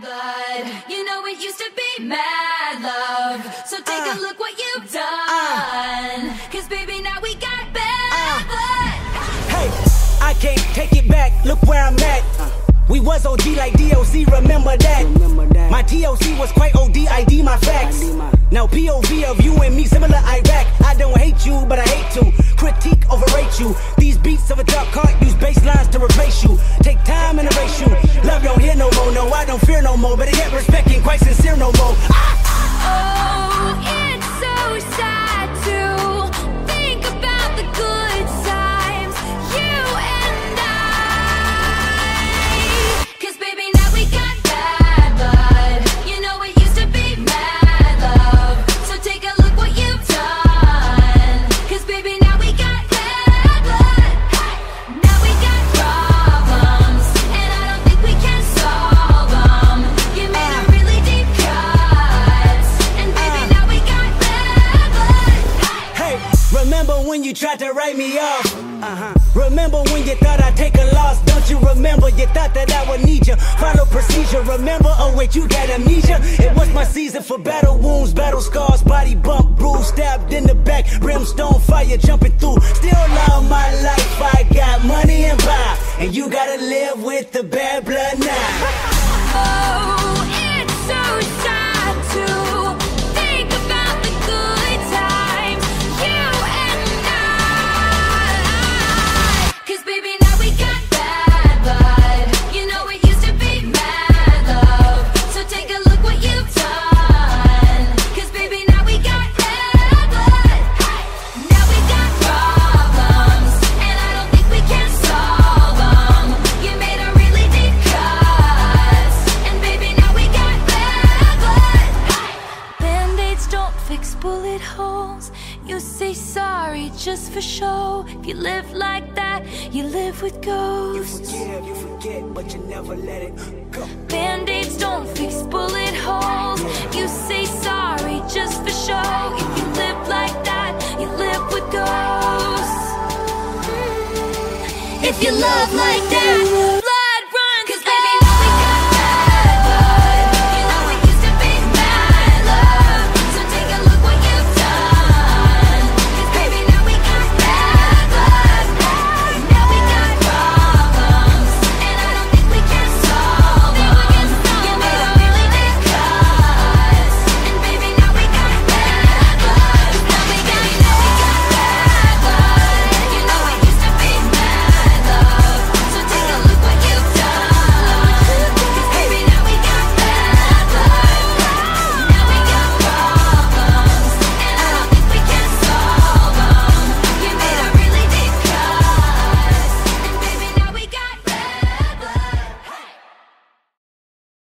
bad blood. You know it used to be mad love. So take a uh. look what you've uh. done. Cause baby, now we got bad uh. blood. Hey, I can't take it back. Look where I'm at. We was OG like DOC, remember that. My TLC was quite OD, ID my facts. Now POV of you and me, similar Iraq. I don't hate you, but I hate to critique, overrate you. These beats of a dark cart use bass lines to replace you. Take time and erase you. Remember when you tried to write me off? Uh-huh. Remember when you thought I'd take a loss? Don't you remember? You thought that I would need you. Follow procedure. Remember? Oh wait, you got amnesia. It was my season for battle wounds, battle scars, body bump, bruise, stabbed in the back, brimstone fire jumping through. Still love my life. I got money and power, and you gotta live with the bad blood now. Oh, bullet holes. You say sorry just for show. If you live like that, you live with ghosts. You forgive, you forget, but you never let it go. Band-aids don't fix bullet holes. You say sorry just for show. If you live like that, you live with ghosts. If you love like that,